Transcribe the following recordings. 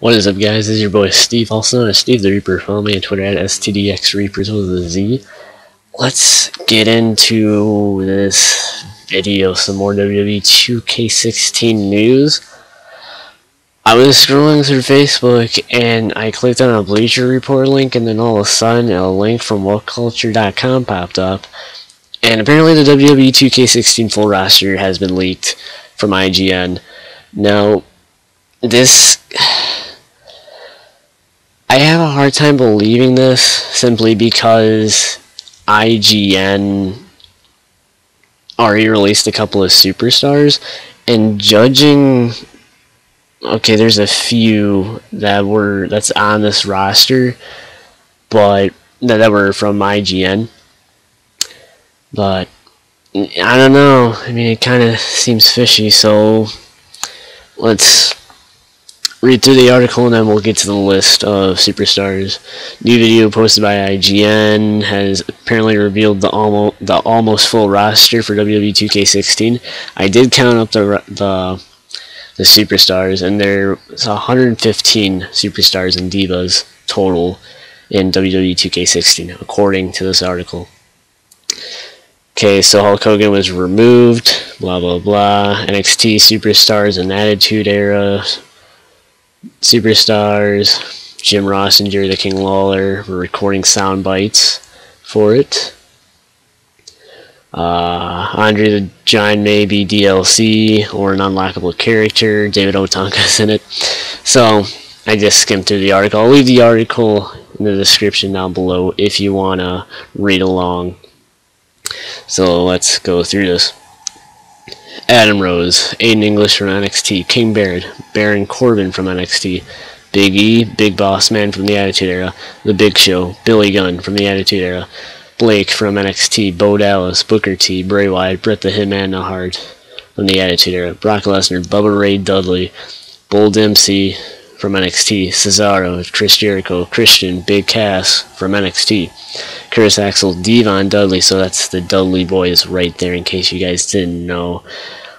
What is up, guys? This is your boy Steve, also known as Steve the Reaper. Follow me on Twitter at STDXReapers with a Z. Let's get into this video, some more WWE 2K16 news. I was scrolling through Facebook and I clicked on a Bleacher Report link, and then all of a sudden a link from WhatCulture.com popped up. And apparently, the WWE 2K16 full roster has been leaked from IGN. Now, this hard time believing this simply because IGN already released a couple of superstars and judging okay there's a few that were that's on this roster but that, that were from IGN but I don't know. I mean it kind of seems fishy so let's read through the article and then we'll get to the list of superstars. New video posted by IGN has apparently revealed the almost the almost full roster for WWE 2K16. I did count up the the the superstars and there's 115 superstars and divas total in WWE 2K16 according to this article. Okay, so Hulk Hogan was removed, blah blah blah. NXT superstars and Attitude Era Superstars, Jim Ross and Jerry the King Lawler were recording sound bites for it. Uh, Andre the Giant may be DLC or an unlockable character. David Otunga's in it. So, I just skimmed through the article. I'll leave the article in the description down below if you want to read along. So, let's go through this. Adam Rose, Aiden English from NXT, King Barrett, Baron Corbin from NXT, Big E, Big Boss Man from the Attitude Era, The Big Show, Billy Gunn from the Attitude Era, Blake from NXT, Bo Dallas, Booker T, Bray Wyatt, Bret the Hitman the Hart from the Attitude Era, Brock Lesnar, Bubba Ray Dudley, Bull Dempsey from NXT, Cesaro, Chris Jericho, Christian, Big Cass from NXT, Curtis Axel, Devon Dudley, so that's the Dudley boys right there in case you guys didn't know.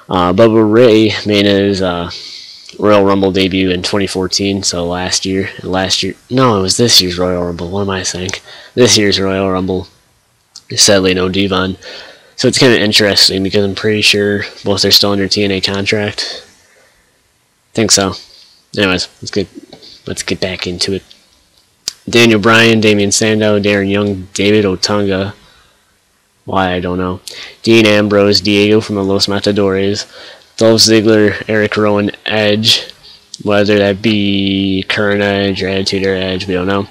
Uh, Bubba Ray made his uh, Royal Rumble debut in 2014, so last year. Last year, no, it was this year's Royal Rumble. What am I saying? This year's Royal Rumble. Sadly, no Devon. So it's kind of interesting because I'm pretty sure both are still under TNA contract. Think so. Anyways, let's get let's get back into it. Daniel Bryan, Damien Sandow, Darren Young, David Otunga, why, I don't know. Dean Ambrose, Diego from the Los Matadores, Dolph Ziggler, Eric Rowan, Edge, whether that be current Edge or Attitude or Edge, we don't know.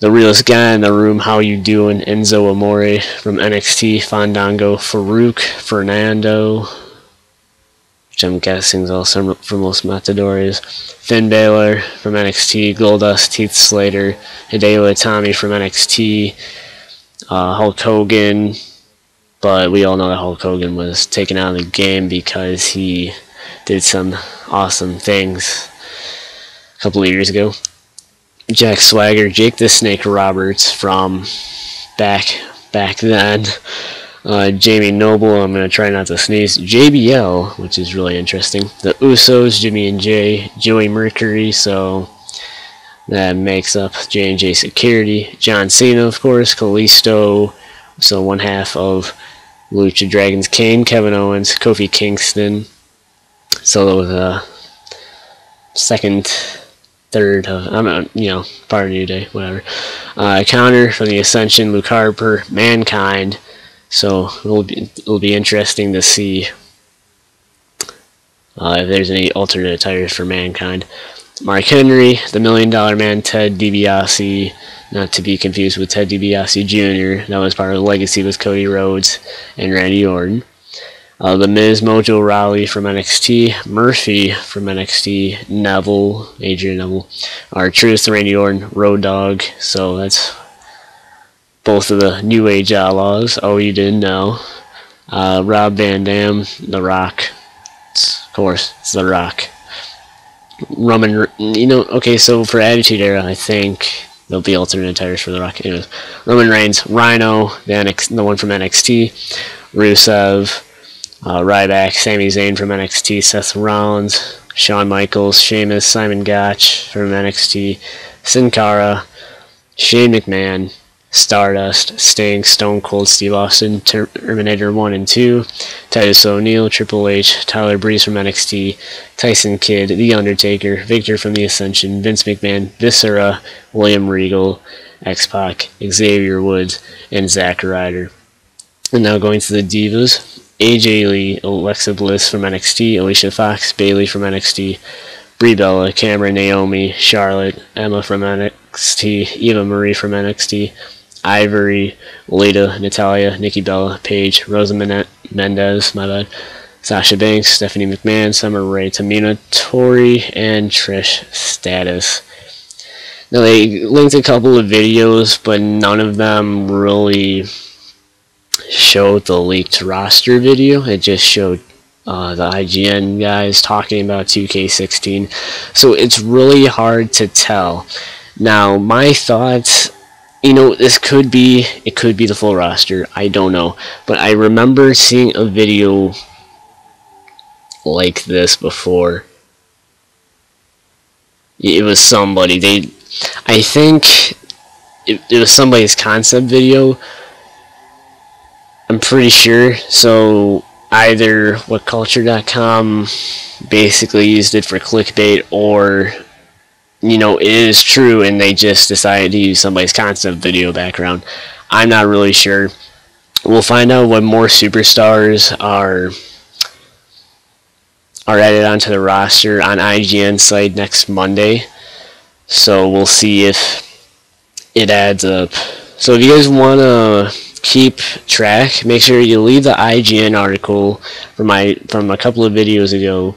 The realest guy in the room, how you doing? Enzo Amore from NXT, Fandango, Faarooq, Fernando, which I'm guessing is also from Los Matadores, Finn Balor from NXT, Goldust, Heath Slater, Hideo Itami from NXT, uh, Hulk Hogan, but we all know that Hulk Hogan was taken out of the game because he did some awesome things a couple of years ago. Jack Swagger, Jake the Snake Roberts from back back then. Uh, Jamie Noble, I'm going to try not to sneeze. JBL, which is really interesting. The Usos, Jimmy and Jay, Joey Mercury, so that makes up J&J Security. John Cena, of course, Kalisto, so one half of Lucha Dragons Kane, Kevin Owens, Kofi Kingston. So the second, third of, I'm not, you know, part of New Day, whatever. Uh, Konnor from the Ascension, Luke Harper, Mankind. So it'll be, it'll be interesting to see uh, if there's any alternate attires for Mankind. Mark Henry, the Million Dollar Man, Ted DiBiase, not to be confused with Ted DiBiase Jr. That was part of the legacy with Cody Rhodes and Randy Orton. Uh, the Miz, Mojo Rawley from NXT, Murphy from NXT, Neville, Adrian Neville, R-Truth, Randy Orton, Road Dog. So that's both of the New Age Outlaws. Oh, you didn't know. Uh, Rob Van Dam, The Rock. It's, of course, it's The Rock. Roman, you know, okay, so for Attitude Era, I think there'll be alternate tires for the Rock. Anyways, Roman Reigns, Rhino, the, NX, the one from NXT, Rusev, uh, Ryback, Sami Zayn from NXT, Seth Rollins, Shawn Michaels, Sheamus, Simon Gotch from NXT, Sin Cara, Shane McMahon, Stardust, Sting, Stone Cold Steve Austin, Terminator 1 and 2, Titus O'Neil, Triple H, Tyler Breeze from NXT, Tyson Kidd, The Undertaker, Viktor from The Ascension, Vince McMahon, Viscera, William Regal, X-Pac, Xavier Woods, and Zack Ryder. And now going to the Divas, AJ Lee, Alexa Bliss from NXT, Alicia Fox, Bayley from NXT, Brie Bella, Cameron, Naomi, Charlotte, Emma from NXT, Eva Marie from NXT, Ivory, Lita, Natalya, Nikki Bella, Paige, Rosa Mendes, my bad, Sasha Banks, Stephanie McMahon, Summer Rae, Tamina, Tori, and Trish Stratus. Now they linked a couple of videos, but none of them really showed the leaked roster video. It just showed uh, the IGN guys talking about 2K16. So it's really hard to tell. Now, my thoughts, you know, this could be, it could be the full roster. I don't know. But I remember seeing a video like this before. It was somebody, they, I think it, it was somebody's concept video. I'm pretty sure. So either whatculture.com basically used it for clickbait or you know it is true and they just decided to use somebody's concept video background. I'm not really sure. We'll find out when more superstars are are added onto the roster on ign site next monday. So we'll see if it adds up. So if you guys want to keep track, make sure you leave the IGN article from my from a couple of videos ago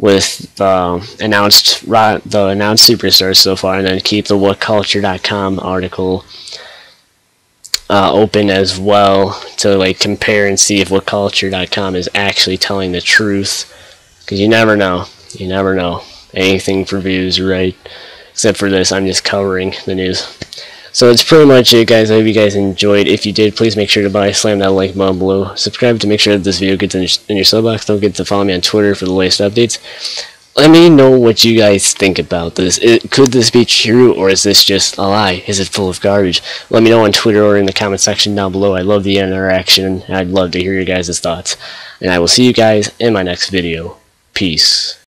with the announced the announced superstars so far, and then keep the WhatCulture.com article uh, open as well to like compare and see if WhatCulture.com is actually telling the truth. Because you never know, you never know anything for views, right? Except for this, I'm just covering the news. So that's pretty much it guys, I hope you guys enjoyed. If you did, please make sure to buy, slam that like button below. Subscribe to make sure that this video gets in your, in your sub box. Don't forget to follow me on Twitter for the latest updates. Let me know what you guys think about this. It, could this be true, or is this just a lie? Is it full of garbage? Let me know on Twitter or in the comment section down below. I love the interaction, I'd love to hear your guys' thoughts. And I will see you guys in my next video. Peace.